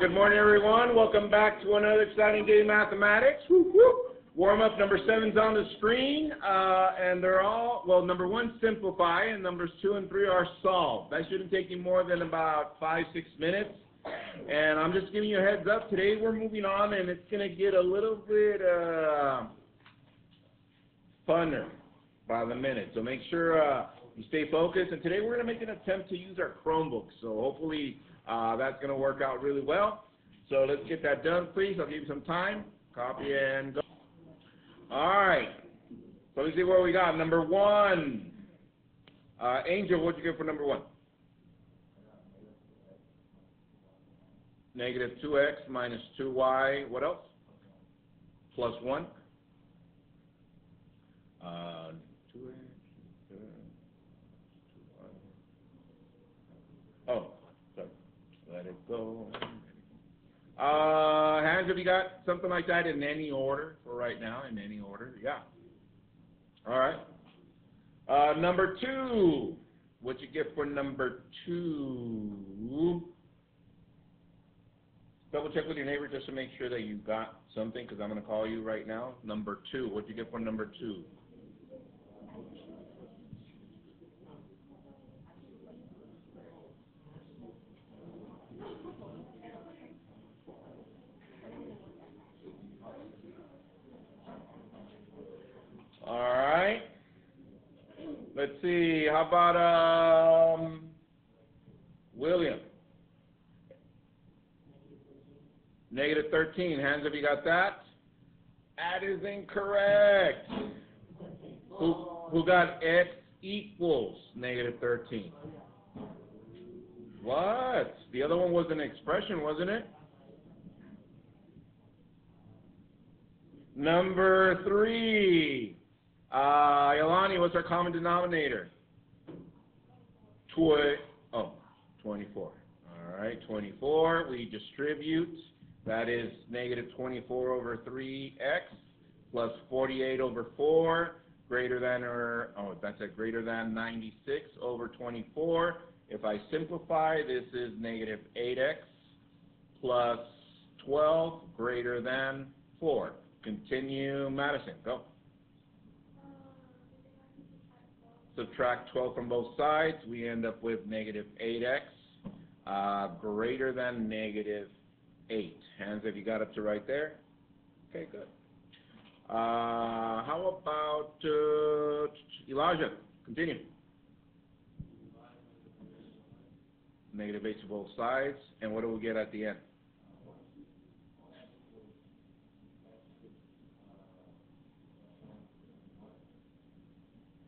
Good morning, everyone. Welcome back to another exciting day in mathematics. Whoop. Warm up number seven's on the screen, uh, and they're all, well, number one, simplify, and numbers two and three are solve. That shouldn't take you more than about five, six minutes. And I'm just giving you a heads up. Today we're moving on, and it's going to get a little bit uh, funner by the minute. So make sure uh, you stay focused. And today we're going to make an attempt to use our Chromebooks. So hopefully uh, that's going to work out really well. So let's get that done, please. I'll give you some time. Copy and go. All right. So let's see what we got. Number one. Uh, Angel, what'd you get for number one? Negative 2x minus 2y. What else? Plus 1. Uh, 2x. Oh. Go. Uh, hands, have you got something like that in any order for right now? In any order? Yeah. All right. Uh, number two. What you get for number two? Double check with your neighbor just to make sure that you got something because I'm going to call you right now. Number two. What you get for number two? All right. Let's see. How about um, William? Negative 13. Hands have you got that? That is incorrect. Who, who got x equals negative 13? What? The other one was an expression, wasn't it? Number three. Uh, Yolani, what's our common denominator? Twi oh, 24. All right, 24. We distribute. That is negative 24 over 3x plus 48 over 4 greater than or, oh, that's a greater than 96 over 24. If I simplify, this is negative 8x plus 12 greater than 4. Continue, Madison, go. Subtract 12 from both sides, we end up with negative 8x uh, greater than negative 8. Hands have you got up to right there? Okay, good. Uh, how about uh, Elijah? Continue. Negative 8 to both sides. And what do we get at the end?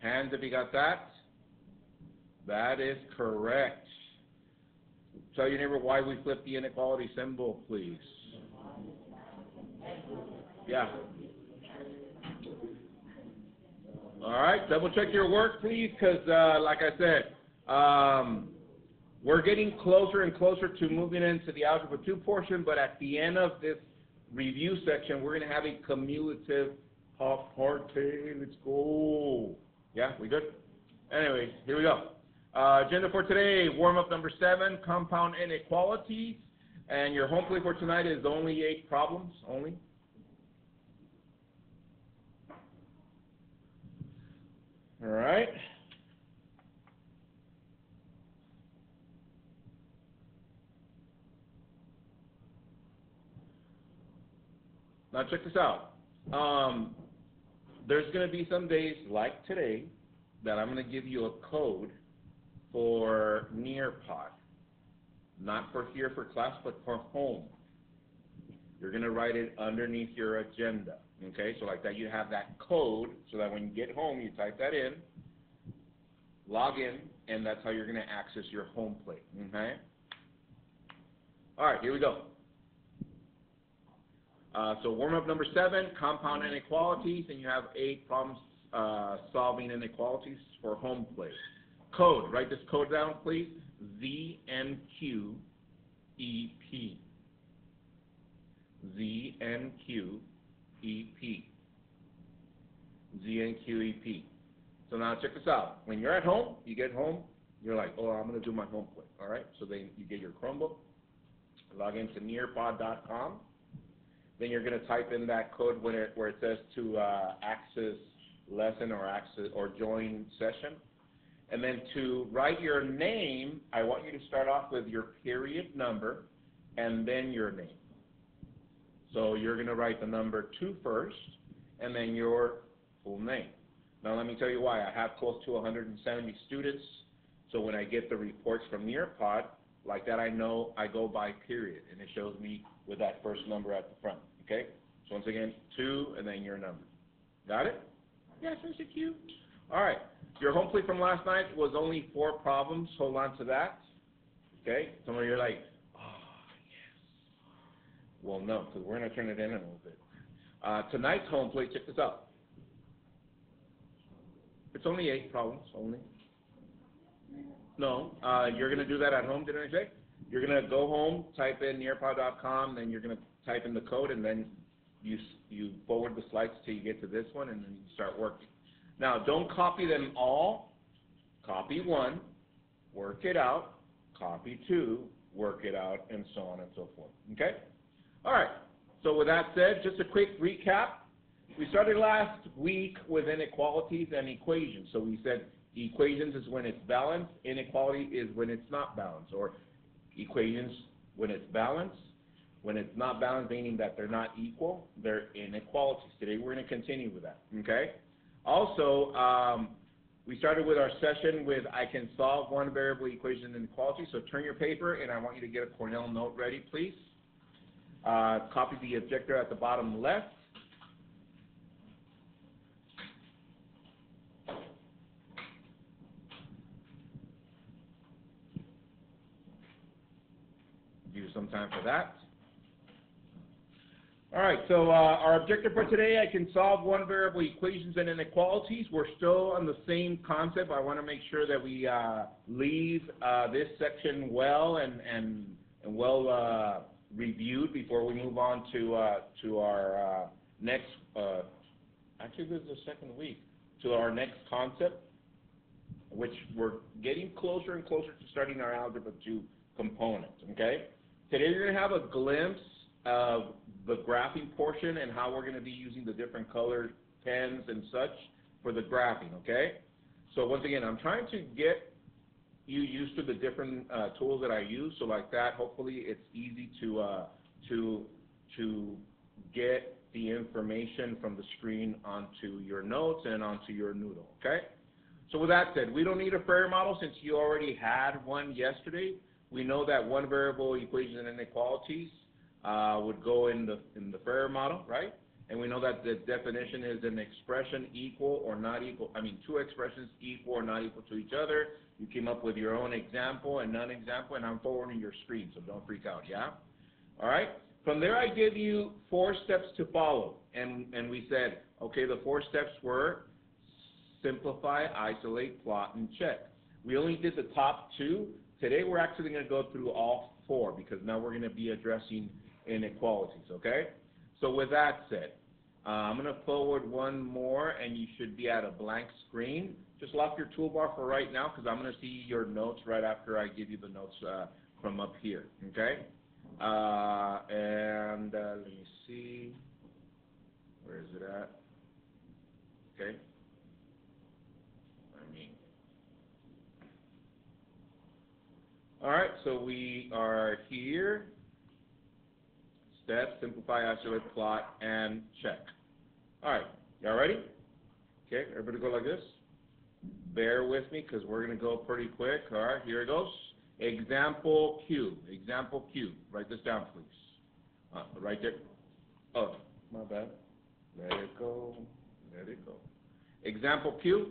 Hands, have you got that? That is correct. Tell your neighbor why we flip the inequality symbol, please. Yeah. All right, double check your work, please, because uh, like I said, um, we're getting closer and closer to moving into the Algebra 2 portion, but at the end of this review section, we're going to have a cumulative pop party. Let's go. Yeah, we good? Anyway, here we go. Uh, agenda for today, warm-up number seven, compound inequalities. And your home plate for tonight is only eight problems, only. All right. Now check this out. Um, there's going to be some days like today that I'm going to give you a code for Nearpod. Not for here for class, but for home. You're going to write it underneath your agenda. Okay, so like that you have that code so that when you get home you type that in, log in, and that's how you're going to access your home plate. Okay? All right, here we go. Uh, so warm up number seven, compound inequalities, and you have eight problems uh, solving inequalities for home plate. Code, write this code down, please. ZNQEP. ZNQEP. So now check this out. When you're at home, you get home, you're like, oh, I'm going to do my home plate. All right? So then you get your Chromebook, log into nearpod.com. Then you're going to type in that code when it, where it says to uh, access lesson or access or join session. And then to write your name, I want you to start off with your period number and then your name. So you're going to write the number two first and then your full name. Now let me tell you why. I have close to 170 students, so when I get the reports from Nearpod, like that I know I go by period, and it shows me with that first number at the front, okay? So once again, two and then your number. Got it? Yes, Mr. Q. All right. Your home plate from last night was only four problems. Hold on to that. Okay? Some of you are like, oh, yes. Well, no, because we're going to turn it in a little bit. Uh, tonight's home plate, check this out. It's only eight problems, only. No, uh, you're going to do that at home, didn't I say? You're going to go home, type in nearpod.com, then you're going to type in the code, and then you, you forward the slides till you get to this one, and then you start working. Now, don't copy them all. Copy one, work it out, copy two, work it out, and so on and so forth. Okay? All right. So with that said, just a quick recap. We started last week with inequalities and equations. So we said equations is when it's balanced, inequality is when it's not balanced, or equations when it's balanced, when it's not balanced, meaning that they're not equal, they're inequalities. Today we're going to continue with that, okay? Also, um, we started with our session with I can solve one variable equation inequality, so turn your paper and I want you to get a Cornell note ready, please. Uh, copy the objector at the bottom left. You some time for that. All right, so uh, our objective for today, I can solve one variable equations and inequalities. We're still on the same concept. I want to make sure that we uh, leave uh, this section well and, and, and well uh, reviewed before we move on to, uh, to our uh, next, actually this is the second week, to our next concept, which we're getting closer and closer to starting our Algebra 2 components, okay? Today you're going to have a glimpse of the graphing portion and how we're going to be using the different colored pens and such for the graphing, okay? So once again, I'm trying to get you used to the different uh, tools that I use, so like that, hopefully it's easy to, uh, to, to get the information from the screen onto your notes and onto your noodle, okay? So with that said, we don't need a Frayer model since you already had one yesterday. We know that one variable equations and inequalities uh, would go in the, in the Frayer model, right? And we know that the definition is an expression equal or not equal, I mean, two expressions equal or not equal to each other. You came up with your own example and non-example, and I'm forwarding your screen, so don't freak out, yeah? All right? From there, I give you four steps to follow. And, and we said, okay, the four steps were simplify, isolate, plot, and check. We only did the top two. Today, we're actually going to go through all four because now we're going to be addressing inequalities, okay? So with that said, uh, I'm going to forward one more, and you should be at a blank screen. Just lock your toolbar for right now, because I'm going to see your notes right after I give you the notes uh, from up here, okay? Uh, and uh, let me see. Where is it at? Okay. I mean. All right, so we are here step, simplify, isolate, plot, and check. All right, y'all ready? Okay, everybody go like this. Bear with me because we're going to go pretty quick. All right, here it goes. Example Q. Example Q. Write this down, please. Uh, right there. Oh, my bad. Let it go. Let it go. Example Q.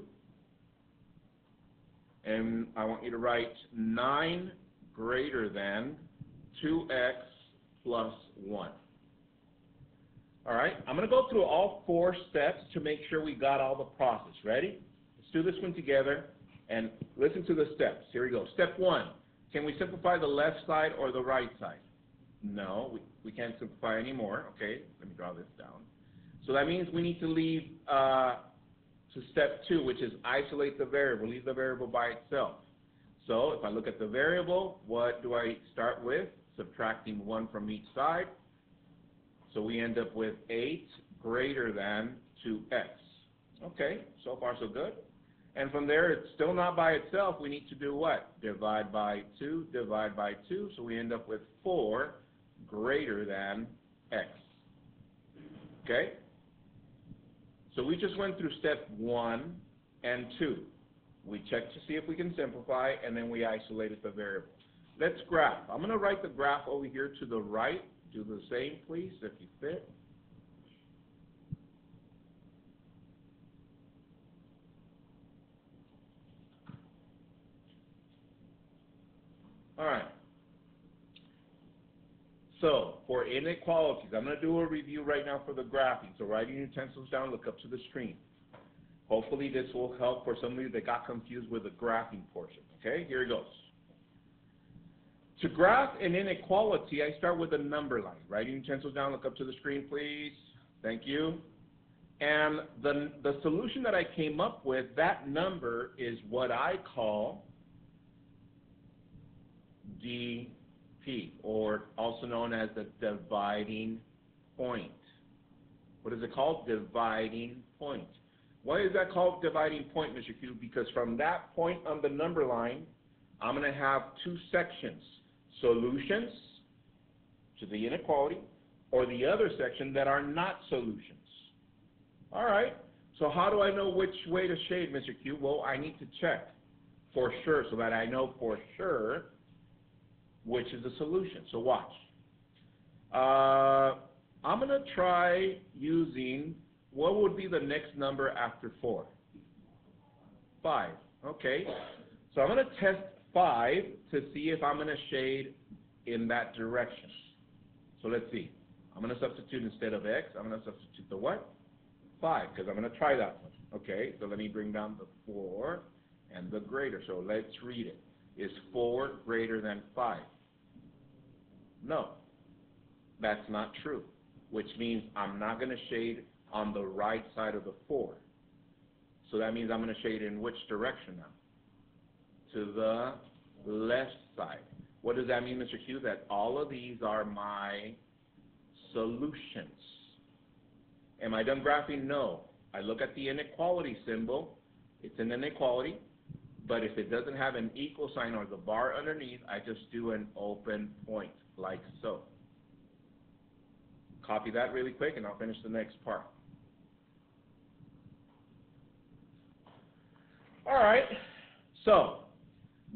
And I want you to write 9 greater than 2x plus 1. All right, I'm going to go through all four steps to make sure we got all the process. Ready? Let's do this one together and listen to the steps. Here we go. Step one, can we simplify the left side or the right side? No, we, we can't simplify anymore. Okay, let me draw this down. So that means we need to leave uh, to step two, which is isolate the variable, leave the variable by itself. So if I look at the variable, what do I start with? Subtracting 1 from each side. So we end up with 8 greater than 2x. Okay, so far so good. And from there, it's still not by itself. We need to do what? Divide by 2, divide by 2. So we end up with 4 greater than x. Okay? So we just went through step 1 and 2. We checked to see if we can simplify, and then we isolated the variable. Let's graph. I'm going to write the graph over here to the right. Do the same, please, if you fit. All right. So for inequalities, I'm going to do a review right now for the graphing. So your utensils down, look up to the screen. Hopefully this will help for some of you that got confused with the graphing portion. Okay, here it goes. To graph an inequality, I start with a number line. Your utensils down, look up to the screen, please. Thank you. And the, the solution that I came up with, that number is what I call DP, or also known as the dividing point. What is it called? Dividing point. Why is that called dividing point, Mr. Q? Because from that point on the number line, I'm going to have two sections, solutions to the inequality, or the other section that are not solutions. All right, so how do I know which way to shade, Mr. Q? Well, I need to check for sure so that I know for sure which is the solution. So watch. Uh, I'm going to try using, what would be the next number after 4? 5. Okay. So I'm going to test 5 to see if I'm going to shade in that direction. So let's see. I'm going to substitute instead of x, I'm going to substitute the what? 5, because I'm going to try that one. Okay, so let me bring down the 4 and the greater. So let's read it. Is 4 greater than 5? No, that's not true, which means I'm not going to shade on the right side of the 4. So that means I'm going to shade in which direction now? To the left side. What does that mean, Mr. Q? That all of these are my solutions. Am I done graphing? No. I look at the inequality symbol. It's an inequality. But if it doesn't have an equal sign or the bar underneath, I just do an open point like so. Copy that really quick and I'll finish the next part. All right, so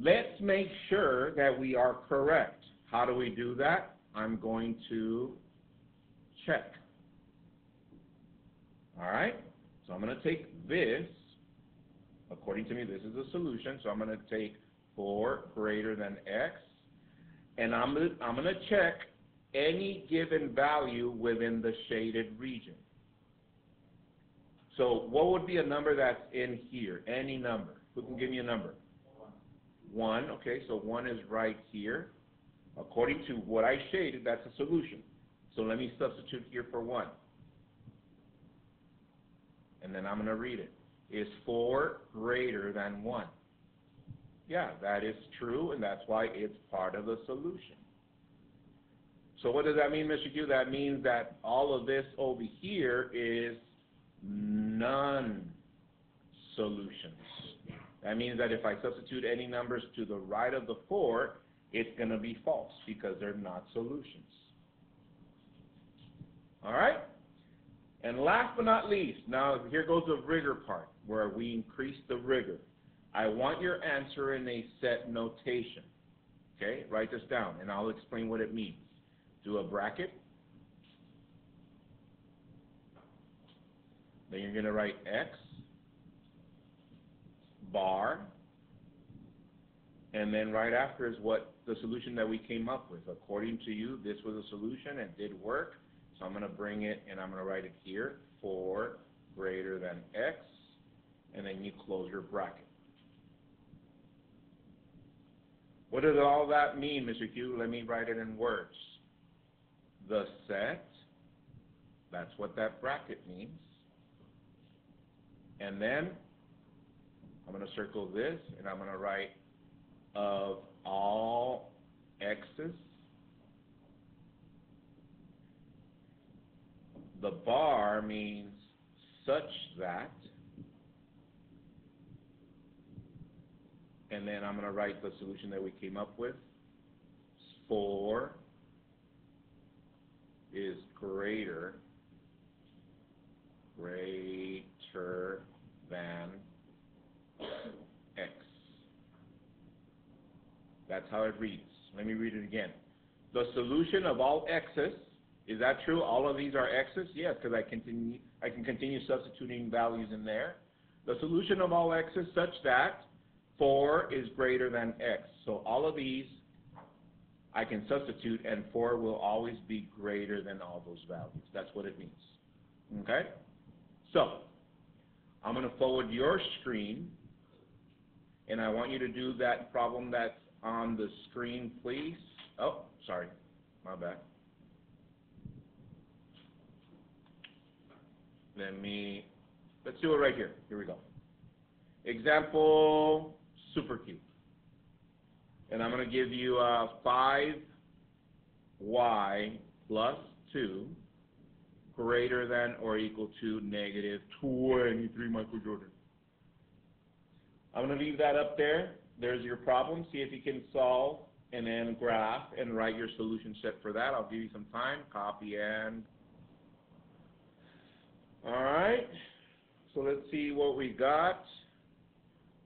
let's make sure that we are correct. How do we do that? I'm going to check. All right, so I'm going to take this. According to me, this is a solution, so I'm going to take 4 greater than x and I'm, I'm going to check any given value within the shaded region. So what would be a number that's in here? Any number. Who can give me a number? One. Okay, so one is right here. According to what I shaded, that's a solution. So let me substitute here for one. And then I'm going to read it. Is 4 greater than 1? Yeah, that is true, and that's why it's part of the solution. So what does that mean, Mr. Q? That means that all of this over here is non-solutions. That means that if I substitute any numbers to the right of the 4, it's going to be false because they're not solutions. All right? And last but not least, now here goes the rigor part, where we increase the rigor. I want your answer in a set notation. Okay, write this down and I'll explain what it means. Do a bracket. Then you're going to write X bar. And then right after is what the solution that we came up with. According to you, this was a solution and did work. So I'm going to bring it and I'm going to write it here. 4 greater than X. And then you close your bracket. What does all that mean, Mr. Q? Let me write it in words. The set, that's what that bracket means. And then I'm going to circle this and I'm going to write of all x's the bar means such that and then I'm going to write the solution that we came up with. 4 is greater greater than x. That's how it reads. Let me read it again. The solution of all x's, is that true? All of these are x's? Yes, because I continue I can continue substituting values in there. The solution of all x's such that 4 is greater than x. So all of these I can substitute and 4 will always be greater than all those values. That's what it means. Okay? So, I'm going to forward your screen and I want you to do that problem that's on the screen, please. Oh, sorry. My bad. Let me, let's do it right here. Here we go. Example, supercube. And I'm going to give you uh, 5y plus 2 greater than or equal to negative 23 microjoule. I'm going to leave that up there. There's your problem. See if you can solve and then graph and write your solution set for that. I'll give you some time. Copy and all right. So let's see what we got.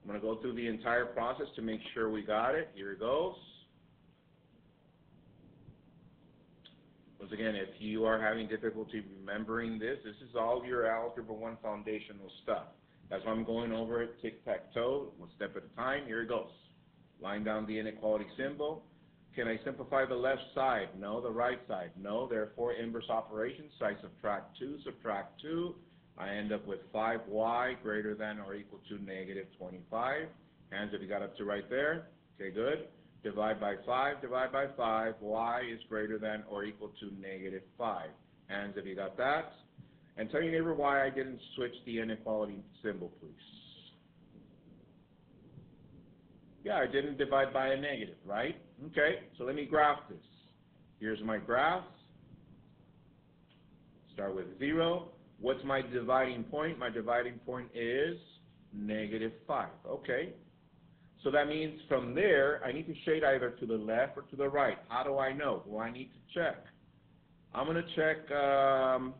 I'm going to go through the entire process to make sure we got it. Here it goes. Once again, if you are having difficulty remembering this, this is all your Algebra 1 foundational stuff. That's why I'm going over it tic-tac-toe, one step at a time. Here it goes. Line down the inequality symbol. Can I simplify the left side? No. The right side? No. Therefore, inverse operations. So I subtract 2, subtract 2. I end up with 5y greater than or equal to negative 25. Hands if you got up to right there. Okay, good. Divide by 5, divide by 5. y is greater than or equal to negative 5. Hands if you got that. And tell your neighbor why I didn't switch the inequality symbol, please. Yeah, I didn't divide by a negative, right? Okay, so let me graph this. Here's my graph. Start with 0. What's my dividing point? My dividing point is negative 5. Okay. So that means from there, I need to shade either to the left or to the right. How do I know? Well, I need to check. I'm going to check um,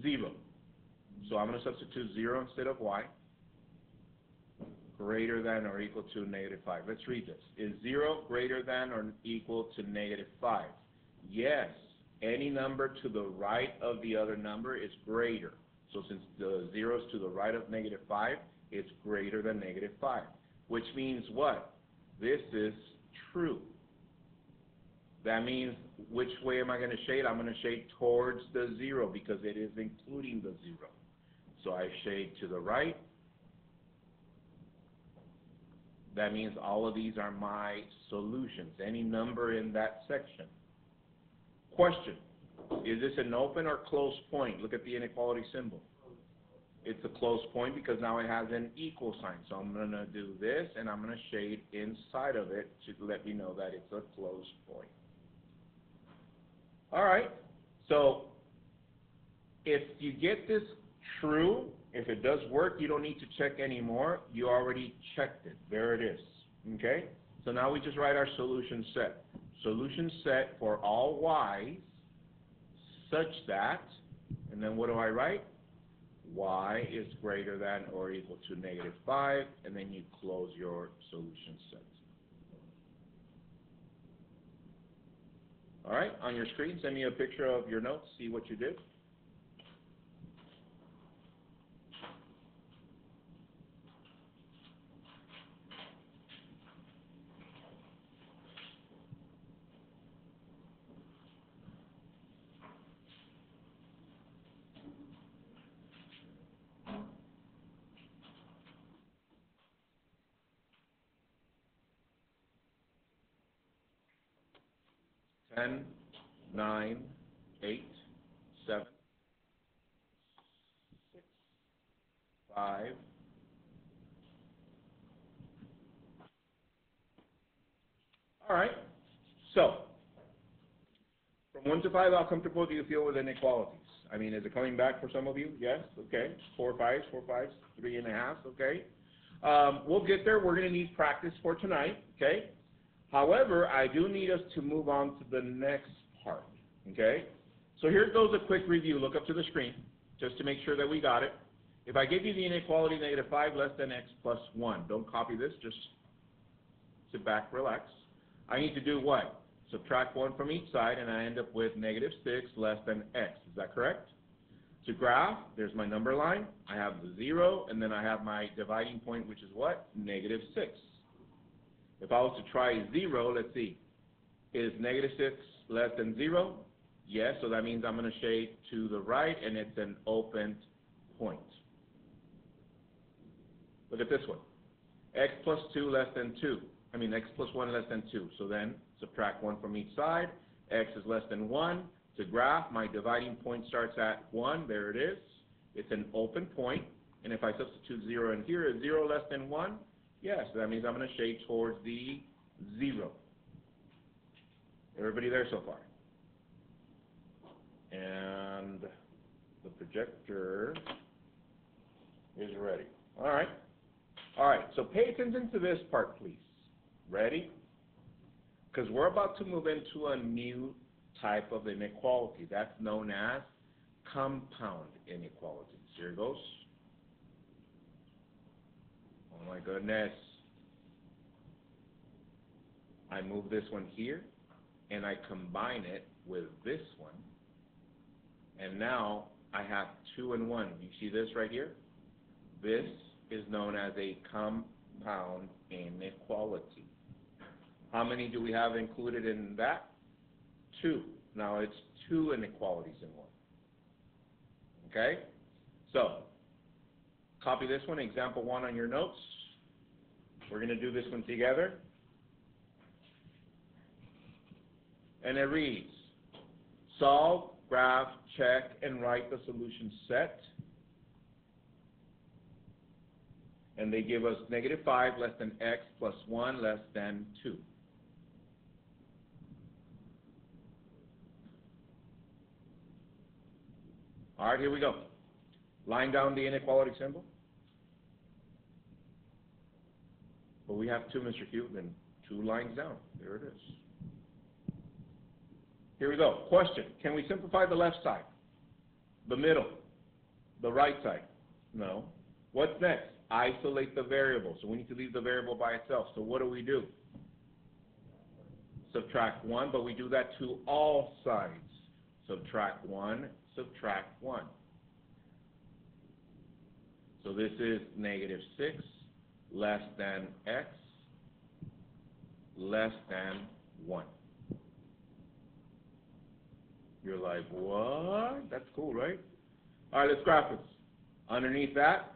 0. So I'm going to substitute 0 instead of y. Greater than or equal to negative 5. Let's read this. Is 0 greater than or equal to negative 5? Yes any number to the right of the other number is greater. So since the 0 is to the right of negative 5, it's greater than negative 5. Which means what? This is true. That means which way am I going to shade? I'm going to shade towards the 0 because it is including the 0. So I shade to the right. That means all of these are my solutions, any number in that section. Question, is this an open or closed point? Look at the inequality symbol. It's a closed point because now it has an equal sign. So I'm going to do this, and I'm going to shade inside of it to let me know that it's a closed point. All right, so if you get this true, if it does work, you don't need to check anymore. You already checked it. There it is. Okay? So now we just write our solution set solution set for all y's such that, and then what do I write? y is greater than or equal to negative 5, and then you close your solution set. All right, on your screen, send me a picture of your notes, see what you did. Ten, nine, eight, seven, six, five, All right. So, from one to five, how comfortable do you feel with inequalities? I mean, is it coming back for some of you? Yes, okay. Four fives, four fives, three and a half, okay. Um, we'll get there. We're going to need practice for tonight, okay. However, I do need us to move on to the next part, okay. So here goes a quick review. Look up to the screen just to make sure that we got it. If I give you the inequality negative 5 less than x plus 1, don't copy this, just sit back, relax. I need to do what? Subtract 1 from each side, and I end up with negative 6 less than x. Is that correct? To graph, there's my number line. I have the 0, and then I have my dividing point, which is what? Negative 6. If I was to try 0, let's see. Is negative 6 less than 0? Yes, so that means I'm going to shade to the right, and it's an open point. Look at this one. x plus 2 less than 2. I mean, x plus 1 less than 2. So then subtract 1 from each side. x is less than 1. To graph, my dividing point starts at 1. There it is. It's an open point. And if I substitute 0 in here, is 0 less than 1? Yes, that means I'm going to shade towards the 0. Everybody there so far? And the projector is ready. All right. All right, so pay attention to this part, please. Ready? Because we're about to move into a new type of inequality. That's known as compound inequalities. Here goes. Oh my goodness. I move this one here, and I combine it with this one. And now I have two and one. You see this right here? This is known as a compound inequality. How many do we have included in that? Two. Now it's two inequalities in one. Okay? So, copy this one, example one on your notes. We're going to do this one together. And it reads, solve, graph, check, and write the solution set and they give us negative 5 less than x plus 1 less than 2. All right, here we go. Line down the inequality symbol. But we have two, Mr. Then two lines down. There it is. Here we go. Question. Can we simplify the left side? The middle? The right side? No. What's next? isolate the variable. So we need to leave the variable by itself. So what do we do? Subtract 1, but we do that to all sides. Subtract 1, subtract 1. So this is negative 6 less than x less than 1. You're like, what? That's cool, right? All right, let's graph this. Underneath that,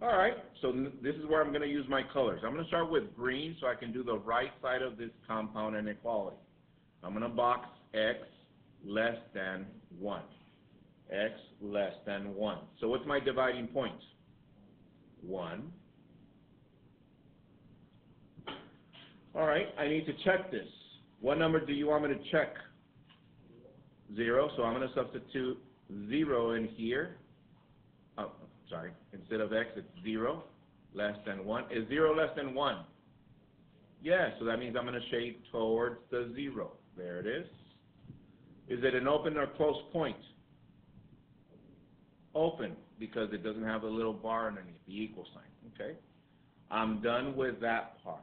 All right, so this is where I'm going to use my colors. I'm going to start with green so I can do the right side of this compound inequality. I'm going to box x less than 1. x less than 1. So what's my dividing point? 1. All right, I need to check this. What number do you want me to check? 0, so I'm going to substitute 0 in here sorry, instead of x, it's 0 less than 1. Is 0 less than 1? Yes, so that means I'm going to shade towards the 0. There it is. Is it an open or closed point? Open, because it doesn't have a little bar underneath, the equal sign, okay? I'm done with that part.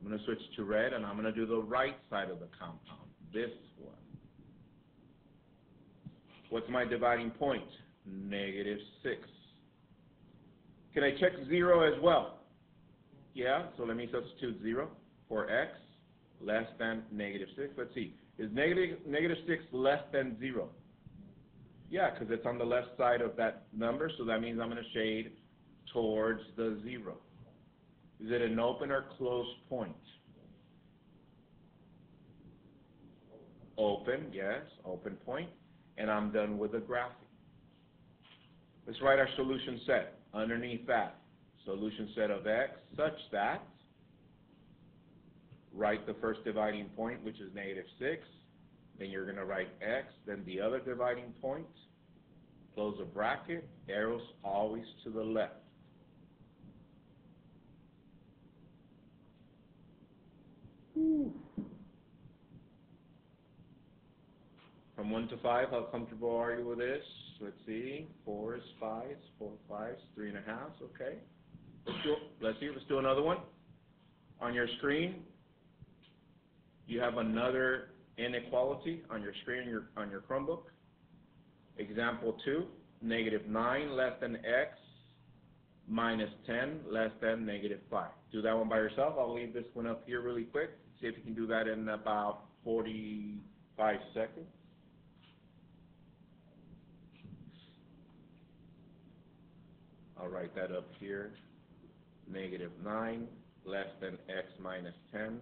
I'm going to switch to red, and I'm going to do the right side of the compound, this one. What's my dividing point? Negative 6. Can I check 0 as well? Yeah, so let me substitute 0 for x less than negative 6. Let's see. Is negative, negative 6 less than 0? Yeah, because it's on the left side of that number, so that means I'm going to shade towards the 0. Is it an open or closed point? Open, yes, open point. And I'm done with the graphing. Let's write our solution set. Underneath that, solution set of x such that, write the first dividing point, which is negative 6. Then you're going to write x, then the other dividing point, close a bracket, arrows always to the left. From 1 to 5, how comfortable are you with this? Let's see. 4 is 5, 4 5 3 and a half, okay. Let's, do, let's see, let's do another one. On your screen, you have another inequality on your screen your, on your Chromebook. Example 2, negative 9 less than x minus 10 less than negative 5. Do that one by yourself. I'll leave this one up here really quick. See if you can do that in about 45 seconds. I'll write that up here. Negative 9 less than x minus 10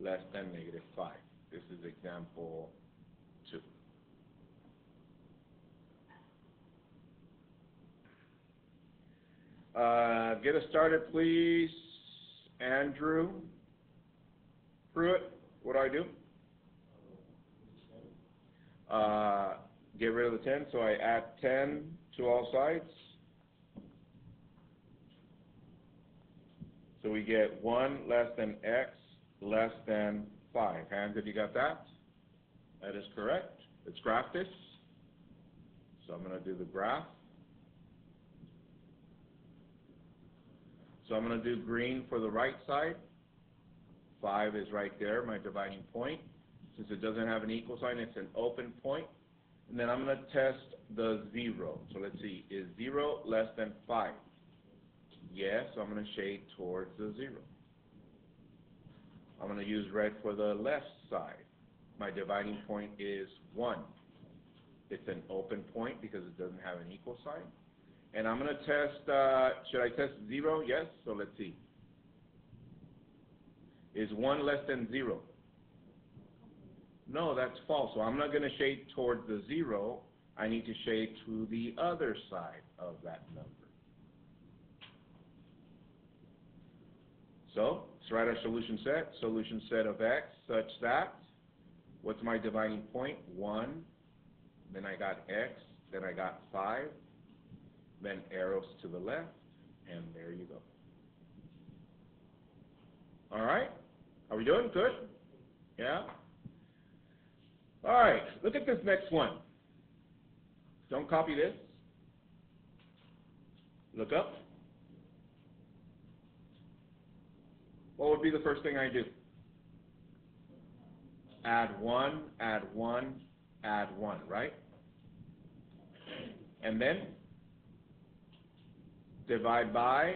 less than negative 5. This is example 2. Uh, get us started, please. Andrew Pruitt, what do I do? Uh, get rid of the 10, so I add 10 to all sides. So we get 1 less than x less than 5. Hands if you got that? That is correct. Let's graph this. So I'm going to do the graph. So I'm going to do green for the right side. 5 is right there, my dividing point. Since it doesn't have an equal sign, it's an open point. And then I'm going to test the 0. So let's see, is 0 less than 5? Yes, I'm going to shade towards the 0. I'm going to use red for the left side. My dividing point is 1. It's an open point because it doesn't have an equal sign. And I'm going to test, uh, should I test 0? Yes, so let's see. Is 1 less than 0? No, that's false. So I'm not going to shade towards the 0. I need to shade to the other side of that number. So let's write our solution set. Solution set of x such that, what's my dividing point? 1. Then I got x. Then I got 5. Then arrows to the left. And there you go. All right? Are we doing good? Yeah? All right, look at this next one. Don't copy this. Look up. What would be the first thing I do? Add 1, add 1, add 1, right? And then divide by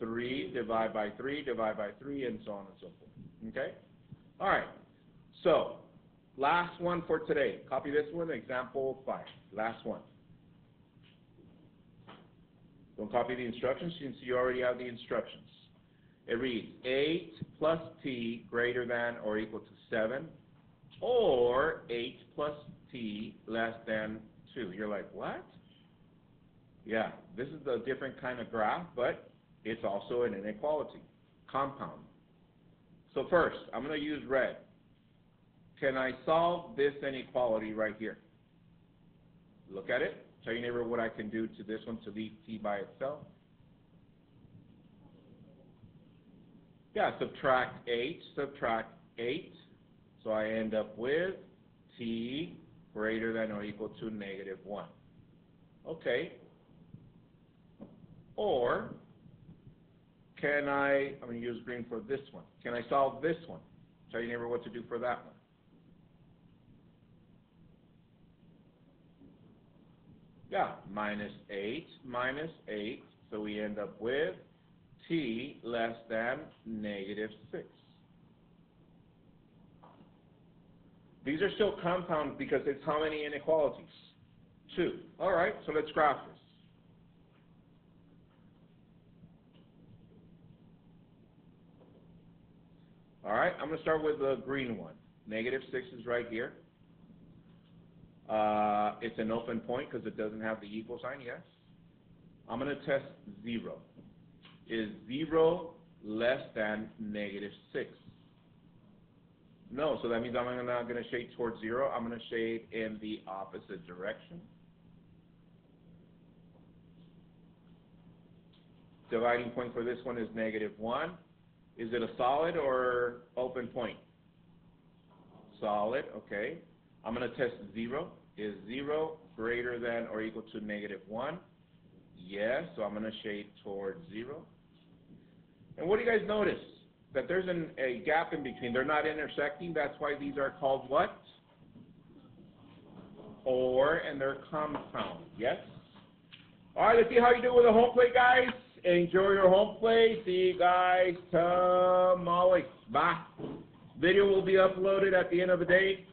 3, divide by 3, divide by 3, and so on and so forth. Okay? All right. So, last one for today. Copy this one, example 5. Last one. Don't copy the instructions since you already have the instructions. It reads 8 plus t greater than or equal to 7 or 8 plus t less than 2. You're like, what? Yeah, this is a different kind of graph, but it's also an inequality, compound. So first, I'm going to use red. Can I solve this inequality right here? Look at it. Tell your neighbor what I can do to this one to leave t by itself. Yeah, subtract 8, subtract 8. So I end up with t greater than or equal to negative 1. Okay. Or can I, I'm going to use green for this one. Can I solve this one? Tell your neighbor what to do for that one. Yeah, minus 8 minus 8. So we end up with t less than negative 6. These are still compounds because it's how many inequalities? Two. All right, so let's graph this. All right, I'm going to start with the green one. Negative 6 is right here. Uh, it's an open point because it doesn't have the equal sign, yes. I'm gonna test zero. Is zero less than negative six? No, so that means I'm not gonna shade towards zero, I'm gonna shade in the opposite direction. Dividing point for this one is negative one. Is it a solid or open point? Solid, okay. I'm gonna test zero. Is zero greater than or equal to negative one? Yes, so I'm gonna shade towards zero. And what do you guys notice? That there's an, a gap in between. They're not intersecting. That's why these are called what? Or, and they're compound. Yes? All right, let's see how you do with the home plate, guys. Enjoy your home plate. See you guys tomorrow. Bye. Video will be uploaded at the end of the day.